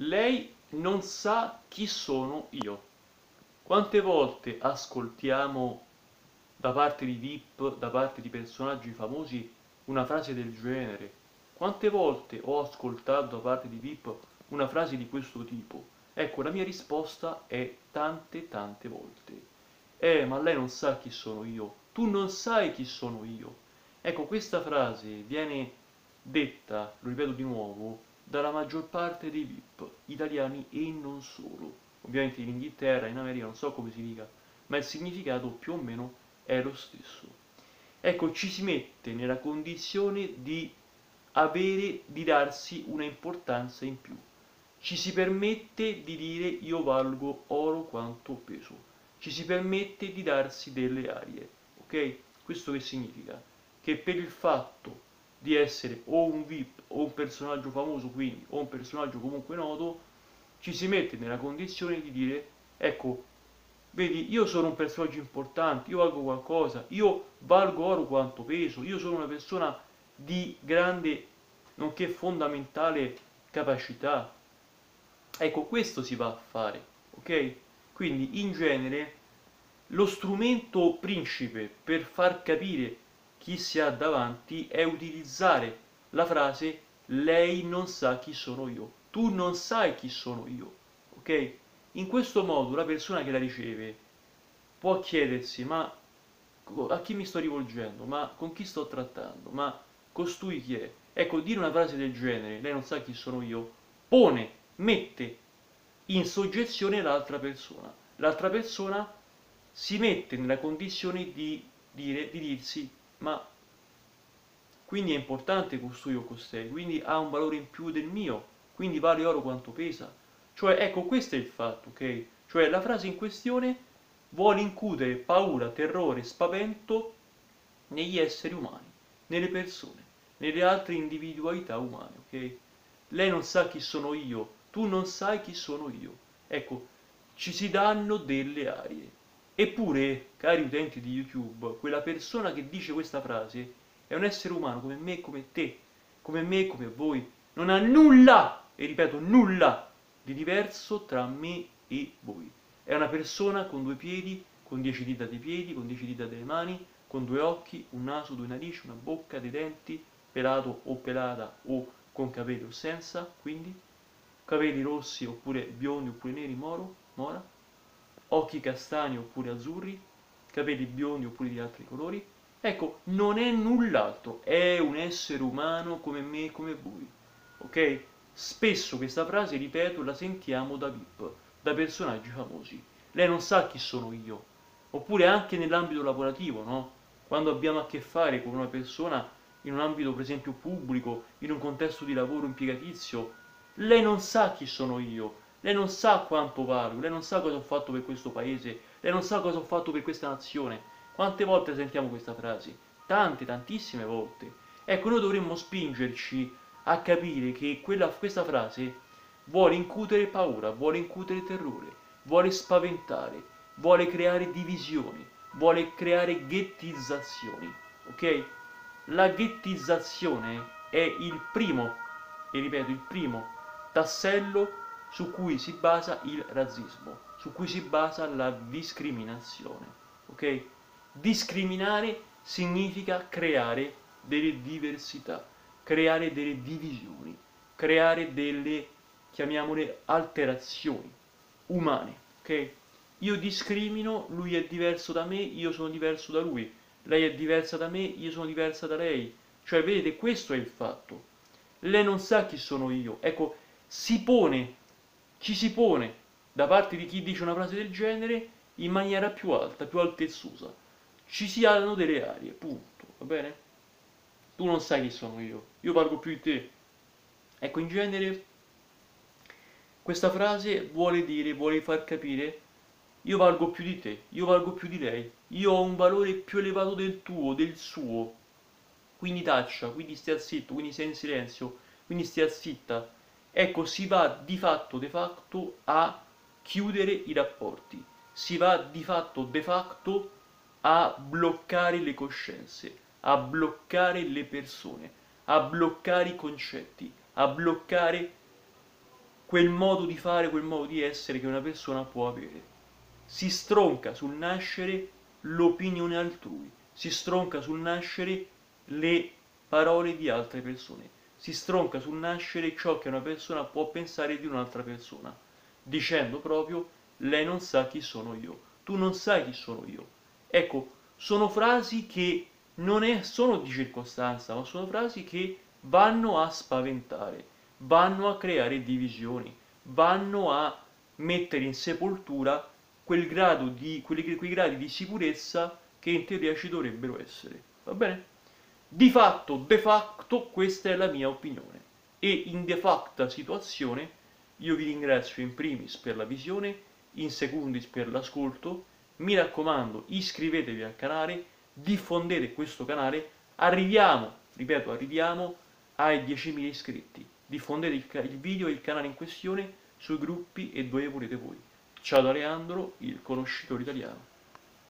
lei non sa chi sono io. Quante volte ascoltiamo da parte di VIP, da parte di personaggi famosi, una frase del genere? Quante volte ho ascoltato da parte di VIP una frase di questo tipo? Ecco, la mia risposta è tante tante volte. Eh, ma lei non sa chi sono io. Tu non sai chi sono io. Ecco, questa frase viene detta, lo ripeto di nuovo, dalla maggior parte dei VIP, italiani e non solo ovviamente in Inghilterra, in America, non so come si dica, ma il significato più o meno è lo stesso. Ecco, ci si mette nella condizione di avere, di darsi una importanza in più. Ci si permette di dire io valgo oro quanto peso. Ci si permette di darsi delle arie, ok? Questo che significa? Che per il fatto di essere o un VIP o un personaggio famoso, quindi, o un personaggio comunque noto, ci si mette nella condizione di dire, ecco, vedi, io sono un personaggio importante, io valgo qualcosa, io valgo oro quanto peso, io sono una persona di grande, nonché fondamentale capacità. Ecco, questo si va a fare, ok? Quindi, in genere, lo strumento principe per far capire chi si ha davanti è utilizzare la frase lei non sa chi sono io tu non sai chi sono io, ok? In questo modo la persona che la riceve può chiedersi, ma a chi mi sto rivolgendo? Ma con chi sto trattando? Ma costui chi è? Ecco, dire una frase del genere, lei non sa chi sono io, pone, mette in soggezione l'altra persona. L'altra persona si mette nella condizione di dire, di dirsi, ma quindi è importante costui o costei, quindi ha un valore in più del mio, quindi vale oro quanto pesa. Cioè, ecco, questo è il fatto, ok? Cioè, la frase in questione vuole incutere paura, terrore, spavento negli esseri umani, nelle persone, nelle altre individualità umane, ok? Lei non sa chi sono io, tu non sai chi sono io. Ecco, ci si danno delle arie. Eppure, cari utenti di YouTube, quella persona che dice questa frase è un essere umano come me e come te, come me e come voi. Non ha nulla e ripeto nulla di diverso tra me e voi. È una persona con due piedi, con dieci dita dei piedi, con dieci dita delle mani, con due occhi, un naso, due narici, una bocca, dei denti, pelato o pelata o con capelli o senza, quindi capelli rossi oppure biondi oppure neri, moro, mora, occhi castani oppure azzurri, capelli biondi oppure di altri colori. Ecco, non è null'altro, è un essere umano come me e come voi, ok? Spesso questa frase, ripeto, la sentiamo da VIP, da personaggi famosi. Lei non sa chi sono io. Oppure anche nell'ambito lavorativo, no? Quando abbiamo a che fare con una persona in un ambito, per esempio, pubblico, in un contesto di lavoro impiegatizio, lei non sa chi sono io, lei non sa quanto valgo, lei non sa cosa ho fatto per questo paese, lei non sa cosa ho fatto per questa nazione. Quante volte sentiamo questa frase? Tante, tantissime volte. Ecco, noi dovremmo spingerci a capire che quella, questa frase vuole incutere paura, vuole incutere terrore, vuole spaventare, vuole creare divisioni, vuole creare ghettizzazioni, ok? La ghettizzazione è il primo, e ripeto, il primo tassello su cui si basa il razzismo, su cui si basa la discriminazione, ok? Discriminare significa creare delle diversità creare delle divisioni, creare delle, chiamiamole, alterazioni umane, ok? Io discrimino, lui è diverso da me, io sono diverso da lui, lei è diversa da me, io sono diversa da lei. Cioè, vedete, questo è il fatto. Lei non sa chi sono io. Ecco, si pone, ci si pone da parte di chi dice una frase del genere in maniera più alta, più altezzosa. Ci si hanno delle arie, punto, va bene? tu non sai chi sono io, io valgo più di te. Ecco, in genere questa frase vuole dire, vuole far capire, io valgo più di te, io valgo più di lei, io ho un valore più elevato del tuo, del suo. Quindi taccia, quindi stia zitto, quindi sei in silenzio, quindi stia zitta. Ecco, si va di fatto, de facto, a chiudere i rapporti. Si va di fatto, de facto, a bloccare le coscienze a bloccare le persone, a bloccare i concetti, a bloccare quel modo di fare, quel modo di essere che una persona può avere. Si stronca sul nascere l'opinione altrui, si stronca sul nascere le parole di altre persone, si stronca sul nascere ciò che una persona può pensare di un'altra persona, dicendo proprio lei non sa chi sono io, tu non sai chi sono io. Ecco, sono frasi che non è, sono di circostanza, ma sono frasi che vanno a spaventare, vanno a creare divisioni, vanno a mettere in sepoltura quel grado di, quelli, quei gradi di sicurezza che in teoria ci dovrebbero essere. Va bene? Di fatto, de facto, questa è la mia opinione. E in de facto situazione io vi ringrazio in primis per la visione, in secundis per l'ascolto. Mi raccomando, iscrivetevi al canale, diffondete questo canale. Arriviamo, ripeto, arriviamo ai 10.000 iscritti. Diffondete il, il video e il canale in questione sui gruppi e dove volete voi. Ciao da Leandro, il conoscitore italiano.